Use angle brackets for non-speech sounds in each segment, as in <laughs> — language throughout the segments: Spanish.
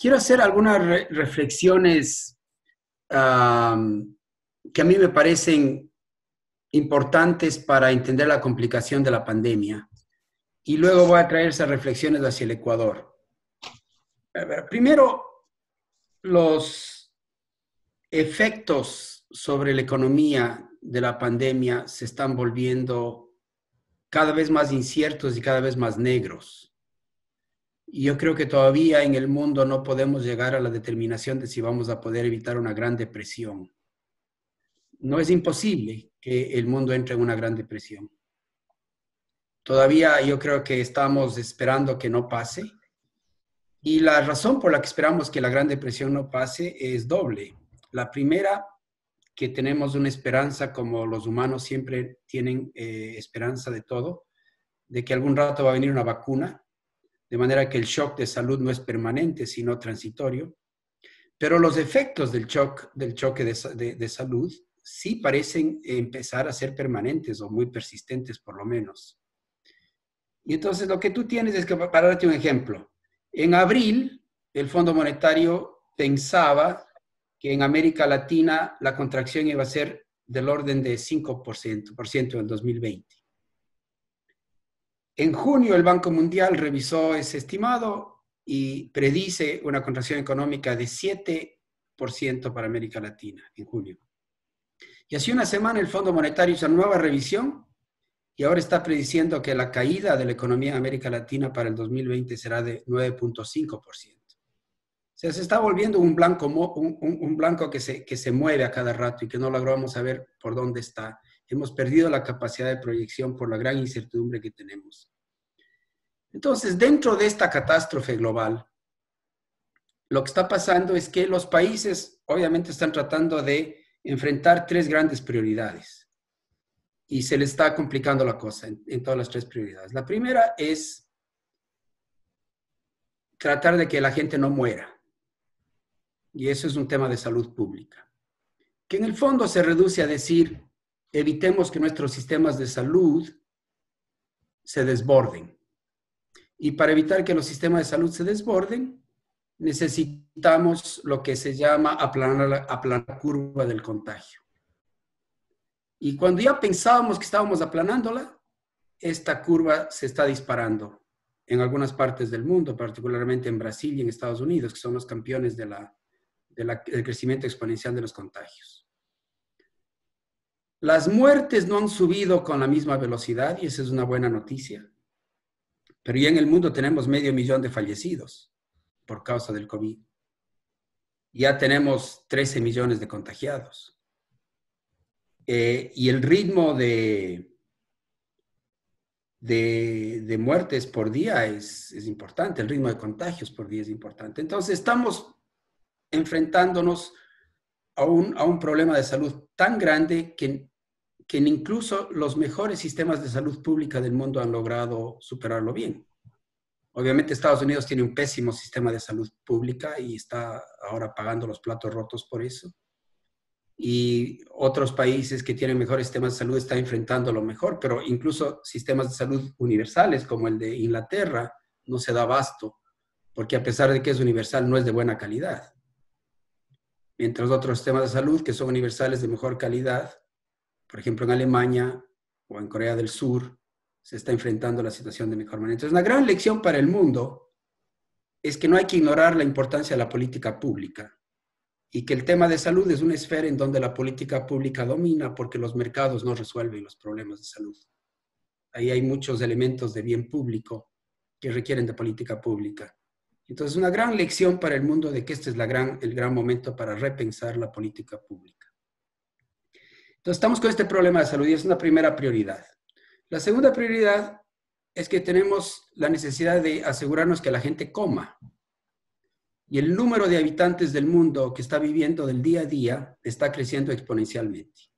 quiero hacer algunas reflexiones que a mí me parecen importantes para entender la complicación de la pandemia. Y luego voy a traer esas reflexiones hacia el Ecuador. Primero, los efectos sobre la economía de la pandemia se están volviendo cada vez más inciertos y cada vez más negros. Y yo creo que todavía en el mundo no podemos llegar a la determinación de si vamos a poder evitar una gran depresión. No es imposible que el mundo entre en una gran depresión. Todavía yo creo que estamos esperando que no pase. Y la razón por la que esperamos que la Gran Depresión no pase es doble. La primera que tenemos una esperanza, como los humanos siempre tienen eh, esperanza de todo, de que algún rato va a venir una vacuna, de manera que el shock de salud no es permanente, sino transitorio. Pero los efectos del shock, del choque de, de salud sí parecen empezar a ser permanentes o muy persistentes por lo menos. Y entonces lo que tú tienes es que, para darte un ejemplo, en abril el Fondo Monetario pensaba que en América Latina la contracción iba a ser del orden de 5% por ciento en 2020. En junio el Banco Mundial revisó ese estimado y predice una contracción económica de 7% para América Latina en junio. Y hace una semana el Fondo Monetario hizo una nueva revisión y ahora está prediciendo que la caída de la economía en América Latina para el 2020 será de 9.5% sea, se está volviendo un blanco, que se mueve a cada rato y que no logramos saber por dónde está. Hemos perdido la capacidad de proyección por la gran incertidumbre que tenemos. Entonces, dentro de esta catástrofe global, lo que está pasando es que los países obviamente están tratando de enfrentar tres grandes prioridades y se les está complicando la cosa en, en todas las tres prioridades. La primera es tratar de que la gente no muera y eso es un tema de salud pública, que en el fondo se reduce a decir, evitemos que nuestros sistemas de salud se desborden. Y para evitar que los sistemas de salud se desborden, necesitamos lo que se llama aplanar la, curva del contagio. Y cuando ya pensábamos que estábamos aplanándola, esta curva se está disparando en algunas partes del mundo, particularmente en Brasil y en Estados Unidos, que son los campeones del crecimiento exponencial de los contagios. Las muertes no han subido con la misma velocidad y esa es una buena noticia. Pero ya en el mundo tenemos medio millón de fallecidos por causa del COVID. Ya tenemos 13 millones de contagiados. Eh, y el ritmo de, de, muertes por día es, es, importante, el ritmo de contagios por día es importante. Entonces estamos enfrentándonos a un, a un problema de salud tan grande que, que incluso los mejores sistemas de salud pública del mundo han logrado superarlo bien. Obviamente Estados Unidos tiene un pésimo sistema de salud pública y está ahora pagando los platos rotos por eso. Y otros países que tienen mejores sistemas de salud están enfrentando lo mejor, pero incluso sistemas de salud universales como el de Inglaterra no se da abasto, porque a pesar de que es universal no es de buena calidad mientras otros sistemas de salud que son universales de mejor calidad, por ejemplo en Alemania o en Corea del Sur, se está enfrentando la situación de mejor manera. Entonces, una gran lección para el mundo es que no hay que ignorar la importancia de la política pública y que el tema de salud es una esfera en donde la política pública domina porque los mercados no resuelven los problemas de salud. Ahí hay muchos elementos de bien público que requieren de política pública. Entonces, una gran lección para el mundo de que este es el gran momento para repensar la política pública. Entonces, estamos con este problema de salud y es una primera prioridad. La segunda prioridad es que tenemos la necesidad de asegurarnos que la gente coma. Y el número de habitantes del mundo que está viviendo del día a día está creciendo exponencialmente.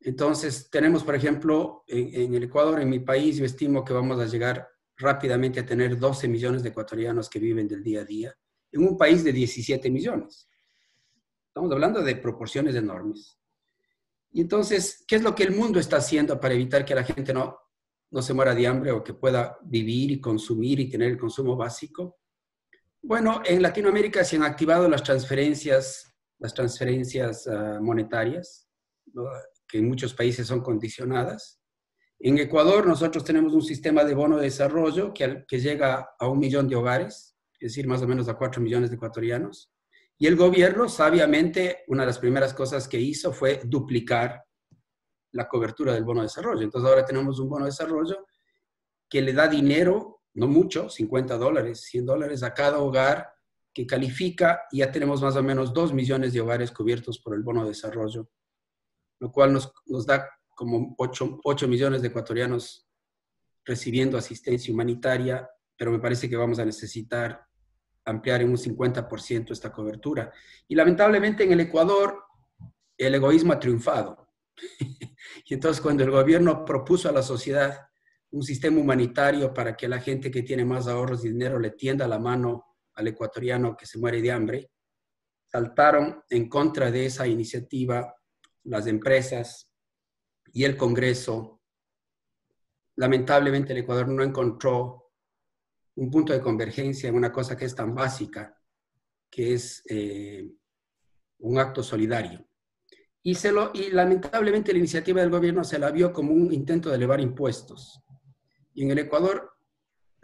Entonces, tenemos, por ejemplo, en, en el Ecuador, en mi país, yo estimo que vamos a llegar rápidamente a tener 12 millones de ecuatorianos que viven del día a día en un país de 17 millones. Estamos hablando de proporciones enormes. Y entonces, ¿qué es lo que el mundo está haciendo para evitar que la gente no, no se muera de hambre o que pueda vivir y consumir y tener el consumo básico? Bueno, en Latinoamérica se han activado las transferencias, las transferencias uh, monetarias, que en muchos países son condicionadas. En Ecuador nosotros tenemos un sistema de bono de desarrollo que, que llega a un millón de hogares, es decir, más o menos a cuatro millones de ecuatorianos. Y el gobierno, sabiamente, una de las primeras cosas que hizo fue duplicar la cobertura del bono de desarrollo. Entonces ahora tenemos un bono de desarrollo que le da dinero, no mucho, 50 dólares, 100 dólares a cada hogar que califica y ya tenemos más o menos 2 millones de hogares cubiertos por el bono de desarrollo, lo cual nos, nos da como 8, 8 millones de ecuatorianos recibiendo asistencia humanitaria, pero me parece que vamos a necesitar ampliar en un 50% esta cobertura. Y lamentablemente en el Ecuador el egoísmo ha triunfado. <laughs> y entonces cuando el gobierno propuso a la sociedad un sistema humanitario para que la gente que tiene más ahorros y dinero le tienda la mano al ecuatoriano que se muere de hambre, saltaron en contra de esa iniciativa las empresas y el Congreso. Lamentablemente el Ecuador no encontró un punto de convergencia en una cosa que es tan básica, que es eh, un acto solidario. Y, y lamentablemente la iniciativa del gobierno se la vio como un intento de elevar impuestos. Y en el Ecuador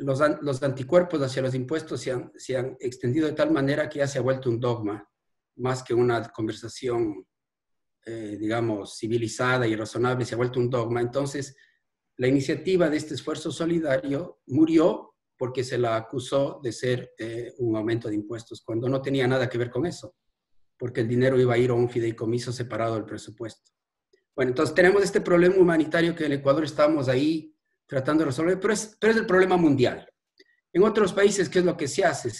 los, los anticuerpos hacia los impuestos se han, se han, extendido de tal manera que ya se ha vuelto un dogma, más que una conversación, eh, digamos, civilizada y razonable, se ha vuelto un dogma. Entonces, la iniciativa de este esfuerzo solidario murió porque se la acusó de ser eh, un aumento de impuestos, cuando no tenía nada que ver con eso, porque el dinero iba a ir a un fideicomiso separado del presupuesto. Bueno, entonces tenemos este problema humanitario que en Ecuador estamos ahí tratando de resolver, pero es, pero es el problema mundial. En otros países, ¿qué es lo que se hace?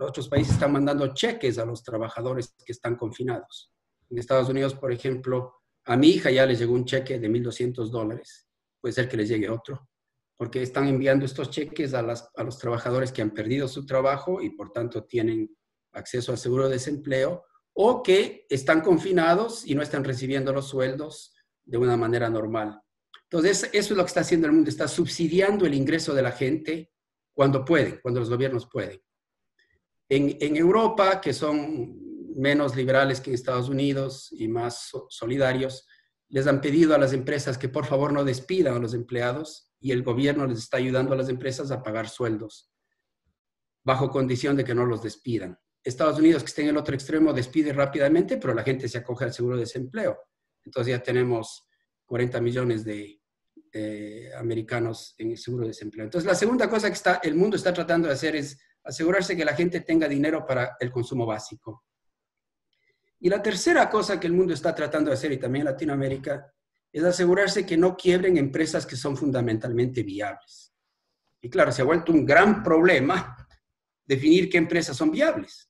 otros países están mandando cheques a los trabajadores que están confinados. En Estados Unidos, por ejemplo, a mi hija ya le llegó un cheque de 1.200 dólares. Puede ser que le llegue otro porque están enviando estos cheques a, los trabajadores que han perdido su trabajo y por tanto tienen acceso al seguro de desempleo o que están confinados y no están recibiendo los sueldos de una manera normal. Entonces, eso es lo que está haciendo el mundo, está subsidiando el ingreso de la gente cuando puede, cuando los gobiernos pueden. En, en Europa, que son menos liberales que en Estados Unidos y más solidarios, les han pedido a las empresas que por favor no despidan a los empleados y el gobierno les está ayudando a las empresas a pagar sueldos bajo condición de que no los despidan. Estados Unidos, que está en el otro extremo, despide rápidamente, pero la gente se acoge al seguro de desempleo. Entonces ya tenemos 40 millones de americanos en el seguro de desempleo. Entonces la segunda cosa que está, el mundo está tratando de hacer es asegurarse que la gente tenga dinero para el consumo básico. Y la tercera cosa que el mundo está tratando de hacer, y también Latinoamérica, es asegurarse que no quiebren empresas que son fundamentalmente viables. Y claro, se ha vuelto un gran problema definir qué empresas son viables.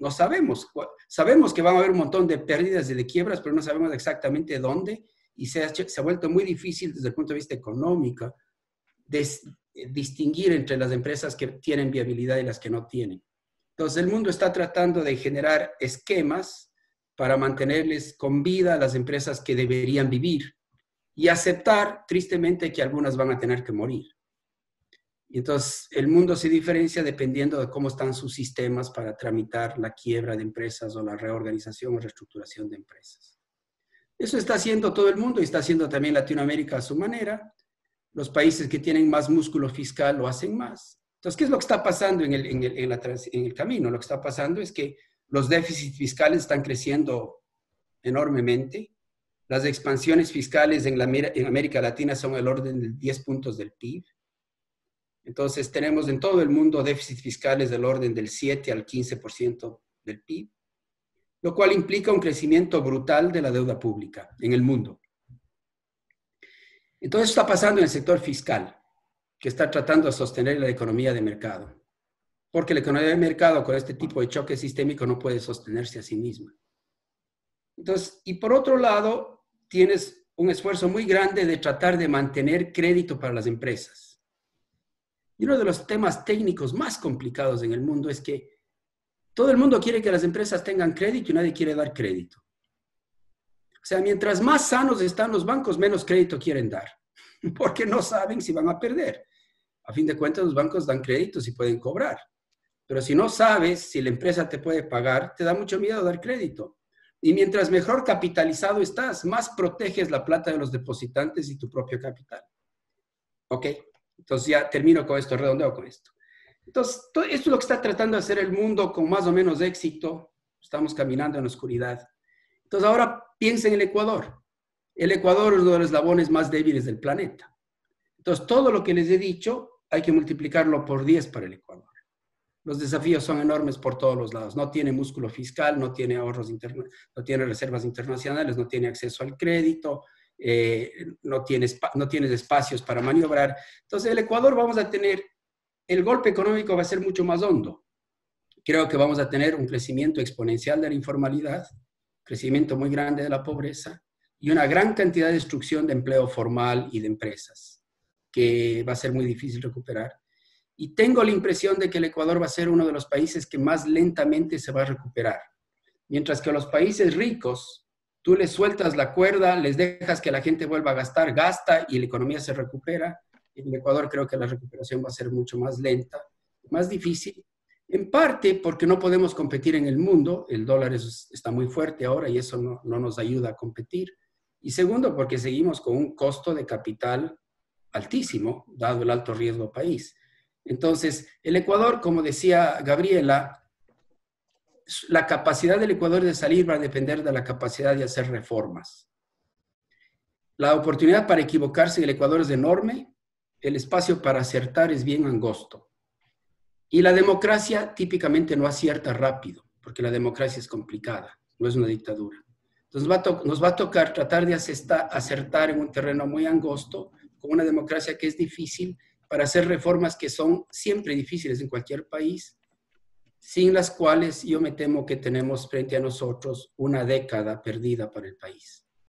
No sabemos. Sabemos que van a haber un montón de pérdidas y de quiebras, pero no sabemos exactamente dónde. Y se ha, vuelto muy difícil desde el punto de vista económico distinguir entre las empresas que tienen viabilidad y las que no tienen. Entonces, el mundo está tratando de generar esquemas para mantenerles con vida las empresas que deberían vivir y aceptar tristemente que algunas van a tener que morir. Entonces el mundo se diferencia dependiendo de cómo están sus sistemas para tramitar la quiebra de empresas o la reorganización o reestructuración de empresas. Eso está haciendo todo el mundo y está haciendo también Latinoamérica a su manera. Los países que tienen más músculo fiscal lo hacen más. Entonces, ¿qué es lo que está pasando en el, en el, en el camino? Lo que está pasando es que los déficits fiscales están creciendo enormemente. Las expansiones fiscales en, América Latina son el orden de 10 puntos del PIB. Entonces tenemos en todo el mundo déficits fiscales del orden del 7 al 15% del PIB, lo cual implica un crecimiento brutal de la deuda pública en el mundo. Entonces está pasando en el sector fiscal, que está tratando de sostener la economía de mercado porque la economía de mercado con este tipo de choque sistémico no puede sostenerse a sí misma. Entonces, y por otro lado, tienes un esfuerzo muy grande de tratar de mantener crédito para las empresas. Y uno de los temas técnicos más complicados en el mundo es que todo el mundo quiere que las empresas tengan crédito y nadie quiere dar crédito. O sea, mientras más sanos están los bancos, menos crédito quieren dar, <laughs> porque no saben si van a perder. A fin de cuentas, los bancos dan créditos y pueden cobrar Pero si no sabes si la empresa te puede pagar, te da mucho miedo dar crédito. Y mientras mejor capitalizado estás, más proteges la plata de los depositantes y tu propio capital. ¿Ok? Entonces ya termino con esto, redondeo con esto. Entonces, esto es lo que está tratando de hacer el mundo con más o menos éxito. Estamos caminando en la oscuridad. Entonces, ahora piensa en el Ecuador. El Ecuador es uno de los eslabones más débiles del planeta. Entonces, todo lo que les he dicho hay que multiplicarlo por 10 para el Ecuador. Los desafíos son enormes por todos los lados. No tiene músculo fiscal, no tiene ahorros no tiene reservas internacionales, no tiene acceso al crédito, eh, no, tiene, no tienes espacios para maniobrar. Entonces, el Ecuador vamos a tener, el golpe económico va a ser mucho más hondo. Creo que vamos a tener un crecimiento exponencial de la informalidad, crecimiento muy grande de la pobreza y una gran cantidad de destrucción de empleo formal y de empresas, que va a ser muy difícil recuperar. Y tengo la impresión de que el Ecuador va a ser uno de los países que más lentamente se va a recuperar. Mientras que los países ricos, tú les sueltas la cuerda, les dejas que la gente vuelva a gastar, gasta y la economía se recupera. En el Ecuador creo que la recuperación va a ser mucho más lenta, más difícil. En parte porque no podemos competir en el mundo, el dólar está muy fuerte ahora y eso no nos ayuda a competir. Y segundo, porque seguimos con un costo de capital altísimo, dado el alto riesgo país. Entonces, el Ecuador, como decía Gabriela, la capacidad del Ecuador de salir va a depender de la capacidad de hacer reformas. La oportunidad para equivocarse en el Ecuador es enorme, el espacio para acertar es bien angosto. Y la democracia típicamente no acierta rápido, porque la democracia es complicada, no es una dictadura. Entonces nos va a tocar tratar de acertar en un terreno muy angosto, con una democracia que es difícil, para hacer reformas que son siempre difíciles en cualquier país, sin las cuales yo me temo que tenemos frente a nosotros una década perdida para el país.